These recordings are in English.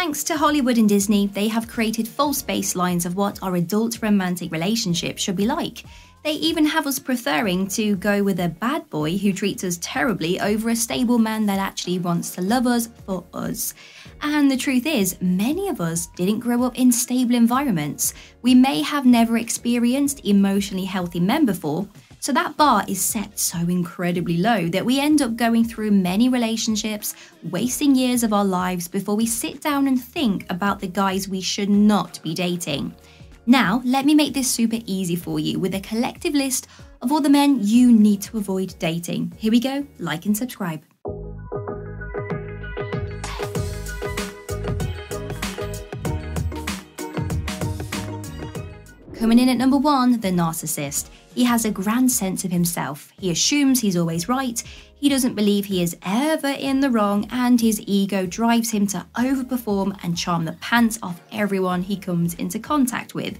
Thanks to Hollywood and Disney, they have created false baselines of what our adult romantic relationship should be like. They even have us preferring to go with a bad boy who treats us terribly over a stable man that actually wants to love us for us. And the truth is, many of us didn't grow up in stable environments. We may have never experienced emotionally healthy men before, so that bar is set so incredibly low that we end up going through many relationships, wasting years of our lives before we sit down and think about the guys we should not be dating. Now, let me make this super easy for you with a collective list of all the men you need to avoid dating. Here we go, like and subscribe. Coming in at number one, the narcissist. He has a grand sense of himself. He assumes he's always right. He doesn't believe he is ever in the wrong, and his ego drives him to overperform and charm the pants off everyone he comes into contact with.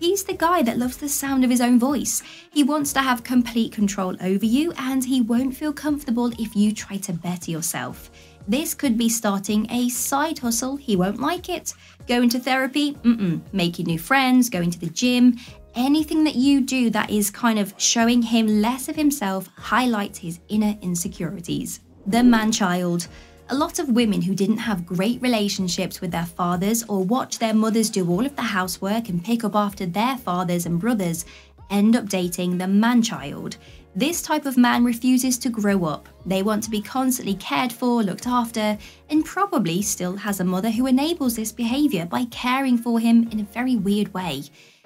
He's the guy that loves the sound of his own voice. He wants to have complete control over you, and he won't feel comfortable if you try to better yourself. This could be starting a side hustle, he won't like it. Going to therapy, mm-mm. Making new friends, going to the gym, anything that you do that is kind of showing him less of himself highlights his inner insecurities. The man child. A lot of women who didn't have great relationships with their fathers or watch their mothers do all of the housework and pick up after their fathers and brothers end up dating the man child. This type of man refuses to grow up. They want to be constantly cared for, looked after, and probably still has a mother who enables this behaviour by caring for him in a very weird way.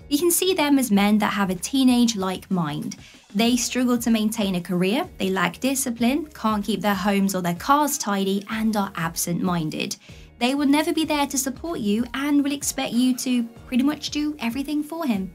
You can see them as men that have a teenage like mind. They struggle to maintain a career, they lack discipline, can't keep their homes or their cars tidy, and are absent minded. They will never be there to support you and will expect you to pretty much do everything for him.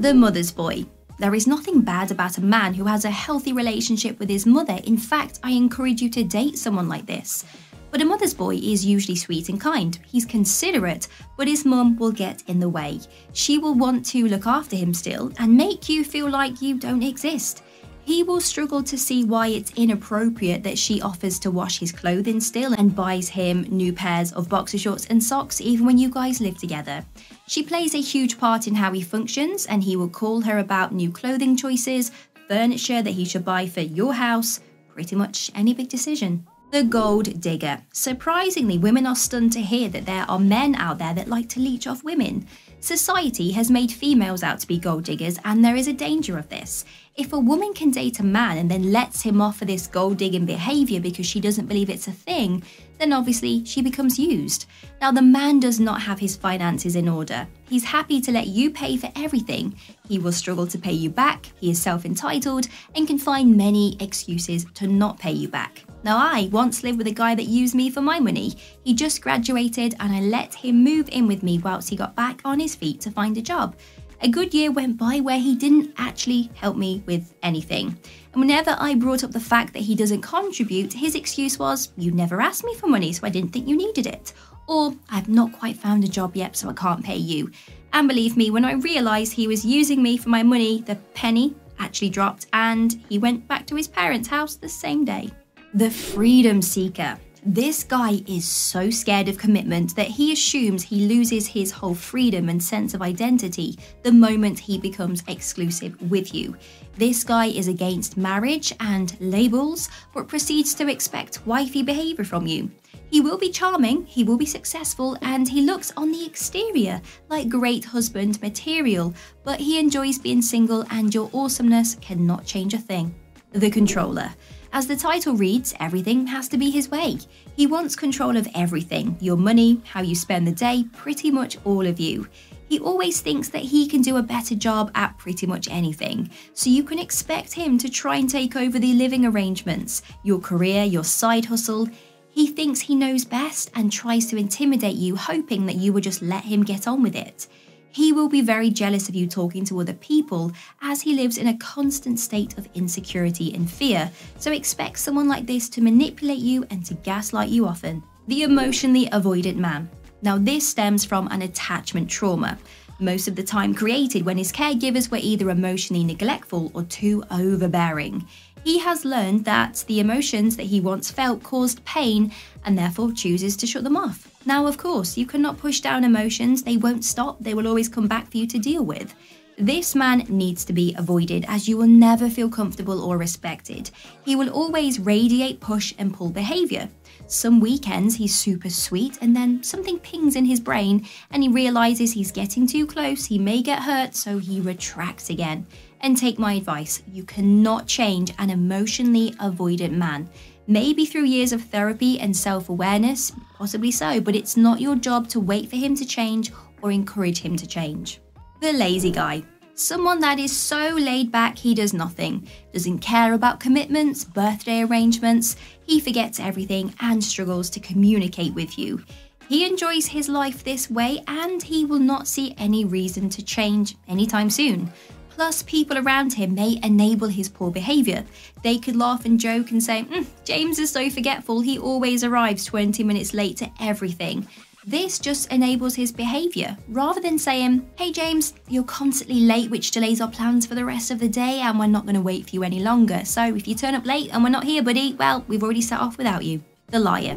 The Mother's Boy. There is nothing bad about a man who has a healthy relationship with his mother. In fact, I encourage you to date someone like this. But a mother's boy is usually sweet and kind. He's considerate, but his mum will get in the way. She will want to look after him still and make you feel like you don't exist. He will struggle to see why it's inappropriate that she offers to wash his clothing still and buys him new pairs of boxer shorts and socks even when you guys live together. She plays a huge part in how he functions, and he will call her about new clothing choices, furniture that he should buy for your house, pretty much any big decision. The gold digger. Surprisingly, women are stunned to hear that there are men out there that like to leech off women. Society has made females out to be gold diggers, and there is a danger of this. If a woman can date a man and then lets him off for this gold digging behaviour because she doesn't believe it's a thing, then obviously she becomes used. Now, the man does not have his finances in order. He's happy to let you pay for everything. He will struggle to pay you back, he is self entitled, and can find many excuses to not pay you back. Now, I once lived with a guy that used me for my money. He just graduated, and I let him move in with me whilst he got back on his feet to find a job. A good year went by where he didn't actually help me with anything. And whenever I brought up the fact that he doesn't contribute, his excuse was, You never asked me for money, so I didn't think you needed it. Or, I've not quite found a job yet, so I can't pay you. And believe me, when I realised he was using me for my money, the penny actually dropped and he went back to his parents' house the same day. The Freedom Seeker. This guy is so scared of commitment that he assumes he loses his whole freedom and sense of identity the moment he becomes exclusive with you. This guy is against marriage and labels, but proceeds to expect wifey behaviour from you. He will be charming, he will be successful, and he looks on the exterior like great husband material, but he enjoys being single and your awesomeness cannot change a thing. The Controller. As the title reads, everything has to be his way. He wants control of everything your money, how you spend the day, pretty much all of you. He always thinks that he can do a better job at pretty much anything, so you can expect him to try and take over the living arrangements, your career, your side hustle. He thinks he knows best and tries to intimidate you, hoping that you will just let him get on with it. He will be very jealous of you talking to other people as he lives in a constant state of insecurity and fear, so expect someone like this to manipulate you and to gaslight you often. The emotionally avoidant man. Now, this stems from an attachment trauma, most of the time created when his caregivers were either emotionally neglectful or too overbearing. He has learned that the emotions that he once felt caused pain and therefore chooses to shut them off. Now, of course, you cannot push down emotions, they won't stop, they will always come back for you to deal with. This man needs to be avoided as you will never feel comfortable or respected. He will always radiate push and pull behavior. Some weekends he's super sweet and then something pings in his brain and he realizes he's getting too close, he may get hurt, so he retracts again. And take my advice, you cannot change an emotionally avoidant man. Maybe through years of therapy and self awareness, possibly so, but it's not your job to wait for him to change or encourage him to change. The lazy guy. Someone that is so laid back he does nothing, doesn't care about commitments, birthday arrangements, he forgets everything and struggles to communicate with you. He enjoys his life this way and he will not see any reason to change anytime soon. Plus, people around him may enable his poor behaviour. They could laugh and joke and say, mm, James is so forgetful, he always arrives 20 minutes late to everything. This just enables his behaviour, rather than saying, Hey James, you're constantly late, which delays our plans for the rest of the day, and we're not going to wait for you any longer. So if you turn up late and we're not here, buddy, well, we've already set off without you. The liar.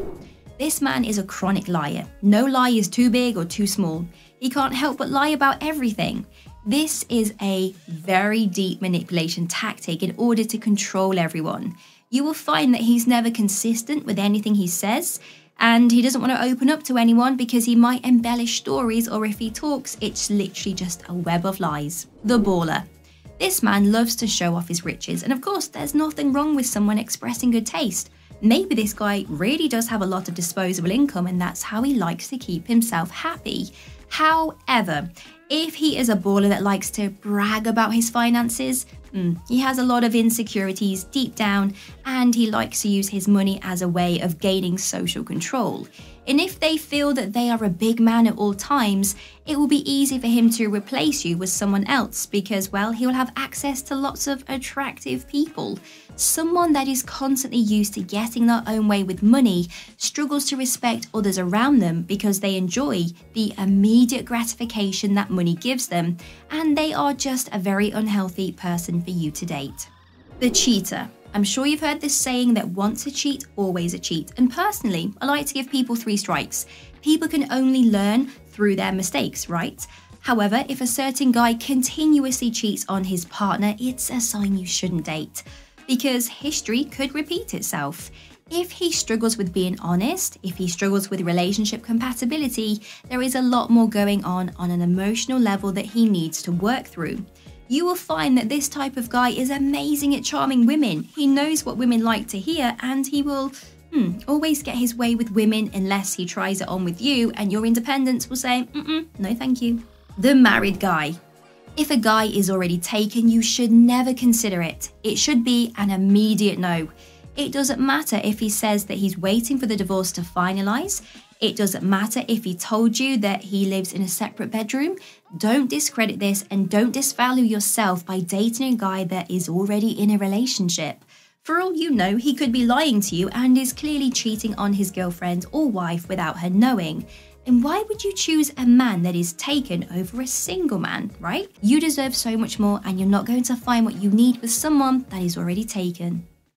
This man is a chronic liar. No lie is too big or too small. He can't help but lie about everything. This is a very deep manipulation tactic in order to control everyone. You will find that he's never consistent with anything he says and he doesn't want to open up to anyone because he might embellish stories, or if he talks, it's literally just a web of lies. The baller. This man loves to show off his riches, and of course, there's nothing wrong with someone expressing good taste. Maybe this guy really does have a lot of disposable income, and that's how he likes to keep himself happy. However, if he is a baller that likes to brag about his finances, mm, he has a lot of insecurities deep down and he likes to use his money as a way of gaining social control. And if they feel that they are a big man at all times, it will be easy for him to replace you with someone else because, well, he will have access to lots of attractive people. Someone that is constantly used to getting their own way with money struggles to respect others around them because they enjoy the immediate gratification that money gives them, and they are just a very unhealthy person for you to date. The cheater. I'm sure you've heard this saying that once a cheat, always a cheat. And personally, I like to give people three strikes. People can only learn through their mistakes, right? However, if a certain guy continuously cheats on his partner, it's a sign you shouldn't date. Because history could repeat itself. If he struggles with being honest, if he struggles with relationship compatibility, there is a lot more going on on an emotional level that he needs to work through you will find that this type of guy is amazing at charming women. He knows what women like to hear and he will hmm, always get his way with women unless he tries it on with you and your independence will say, mm no thank you. The married guy. If a guy is already taken, you should never consider it. It should be an immediate no. It doesn't matter if he says that he's waiting for the divorce to finalise. It doesn't matter if he told you that he lives in a separate bedroom. Don't discredit this and don't disvalue yourself by dating a guy that is already in a relationship. For all you know, he could be lying to you and is clearly cheating on his girlfriend or wife without her knowing. And why would you choose a man that is taken over a single man, right? You deserve so much more, and you're not going to find what you need with someone that is already taken.